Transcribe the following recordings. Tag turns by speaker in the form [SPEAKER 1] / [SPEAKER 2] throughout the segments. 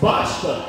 [SPEAKER 1] Basta,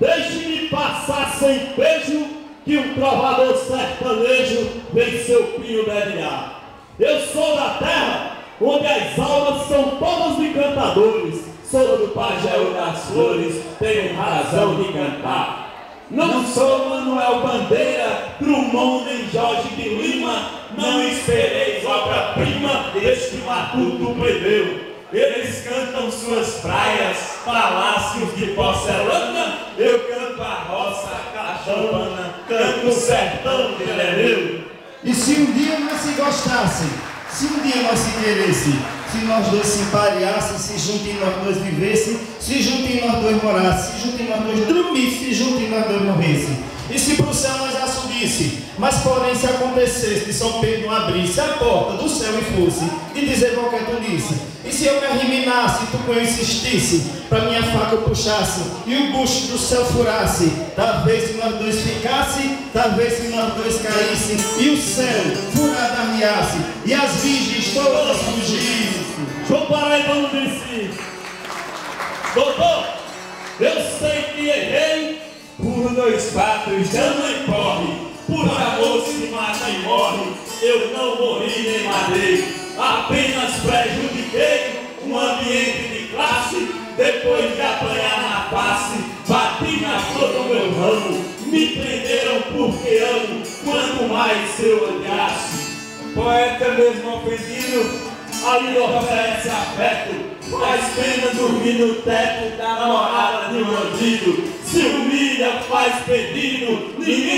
[SPEAKER 1] deixe-me passar sem beijo que o trovador sertanejo vem seu pinho dediar. Eu sou da terra onde as almas são todas de cantadores. Sou do pajéu das flores, tenho razão de cantar. Não sou Manuel Bandeira, Drummond nem Jorge de Lima, não espereis obra-prima deste matuto plebeu. Eles cantam suas praias, palácios de porcelana, eu canto a roça, a cachorrana, canto o sertão é meu.
[SPEAKER 2] E se um dia nós se gostassem, se um dia nós se queressem, se nós dois se empareassem, se juntos nós dois vivessem, se juntos nós dois morassem, se juntos nós dois dormissem, se juntos nós dois morressem. E se para o céu nós assumisse, mas porém se acontecesse de São Pedro abrisse a porta do céu e fosse, e dizer qualquer tolice, e se eu me arriminasse, tu com eu insistisse, para minha faca eu puxasse, e o bucho do céu furasse, talvez se nós dois ficasse, talvez se nós dois caísse, e o céu furado arriasse, e as virgens todas fugissem.
[SPEAKER 1] João Paraibano disse, doutor, eu sei que errei por dois corre, por amor se mata e morre, eu não morri nem matei, apenas prejudiquei um ambiente de classe, depois de apanhar na face, bati na flor do meu ramo, me prenderam porque amo, quanto mais eu odiasse. Poeta mesmo ofendido, ali oferece afeto, faz pena dormir no teto da namorada de bandido. Se humilha, faz pedido, ninguém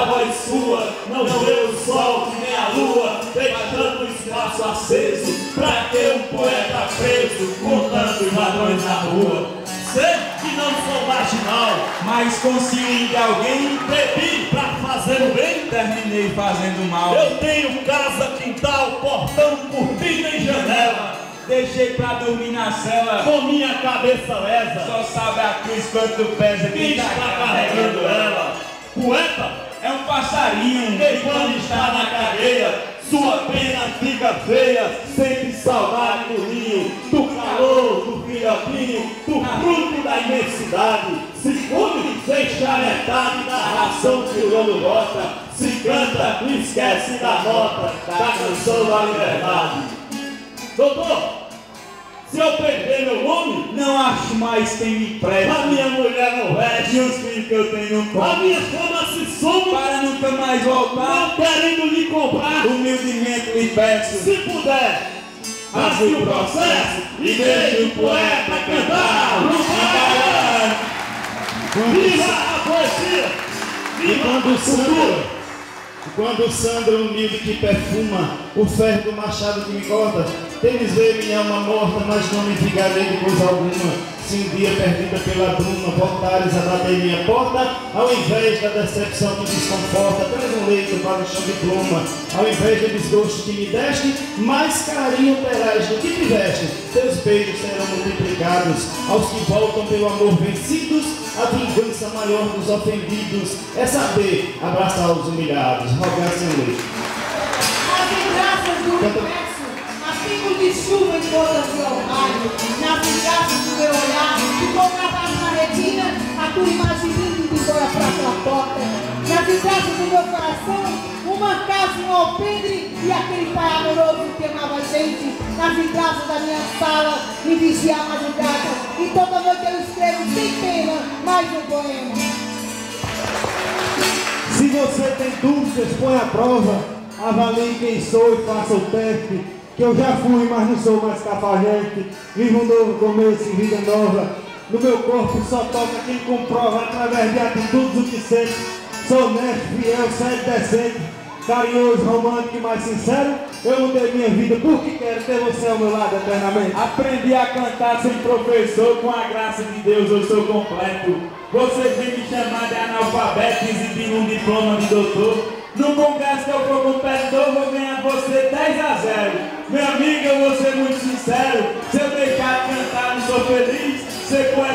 [SPEAKER 1] a voz sua, não vê o sol nem a lua, deixando o espaço aceso, pra que um poeta preso, com tantos ladrões na rua. Sei que não sou marginal,
[SPEAKER 3] Mas consciente de alguém,
[SPEAKER 1] bebi pra fazer o bem,
[SPEAKER 3] terminei fazendo mal.
[SPEAKER 1] eu tenho casa, quintal, portão, cortina e janela.
[SPEAKER 3] Deixei pra dormir na cela.
[SPEAKER 1] Com minha cabeça lesa,
[SPEAKER 3] Só sabe a cruz quanto pesa
[SPEAKER 1] quem está carregando ela? Poeta,
[SPEAKER 3] É um passarinho
[SPEAKER 1] que quando está na cadeia, sua pena fica feia, sente saudade do ninho, do calor, do filhotinho, do fruto da imensidade. Se come, deixa a metade da ração que o lobo gosta, se canta esquece da nota da canção da liberdade. Doutor, se eu perder meu nome,
[SPEAKER 3] Não acho mais quem me presta.
[SPEAKER 1] a minha mulher não
[SPEAKER 3] E
[SPEAKER 1] veste,
[SPEAKER 3] os filhos que eu tenho não
[SPEAKER 1] a minha fama soma,
[SPEAKER 3] Para nunca mais voltar,
[SPEAKER 1] não querendo lhe comprar.
[SPEAKER 3] humildemente lhe peço.
[SPEAKER 1] Se puder, rasgue o processo e deixe o poeta cantar. Vai! Viva a poesia!
[SPEAKER 2] E
[SPEAKER 1] Viva
[SPEAKER 2] quando
[SPEAKER 1] a cultura!
[SPEAKER 2] Quando Sandra humilde que perfuma o ferro do machado que me corta, eles veem minha alma morta, mas não me vingarei de coisa alguma. Se um dia perdida pela bruma voltares a bater minha porta, ao invés da decepção que desconforta, traz um leito para o chão de pluma. Ao invés do desgosto que me deste, mais carinho terás do que tiveste. Teus beijos serão multiplicados aos que voltam pelo amor vencidos. A vingança maior dos ofendidos é saber abraçar os humilhados. Rogar sem lei.
[SPEAKER 4] Nas graças do universo, a pingo de chuva em gotas de orvalho, nas graças do meu olhar, tua imagem linda de fora pra tua porta. Nas graças do meu coração, uma casa, um alpendre e aquele pai amoroso que amava a gente. Nas graças da minha sala, me vigia a madrugada. E toda noite eu escrevo sem pena mais um poema.
[SPEAKER 5] Se você tem dúvidas, põe à prova. Avalie quem sou e faça o teste. Que eu já fui, mas não sou mais cafajeste. Vivo um novo começo e vida nova. No meu corpo só toca quem comprova através de atitudes o que sente. Sou honesto, fiel, sério, decente. Carinhoso, romântico e mais sincero. Eu mudei minha vida porque quero ter você ao meu lado eternamente.
[SPEAKER 3] Aprendi a cantar sem professor, com a graça de Deus eu sou completo. Você vem me chamar de analfabeto, exibindo um diploma de doutor. No congresso que eu for competidor, vou ganhar você 10 a 0. Meu amigo, eu vou ser muito sincero. Se eu deixar de cantar, não sou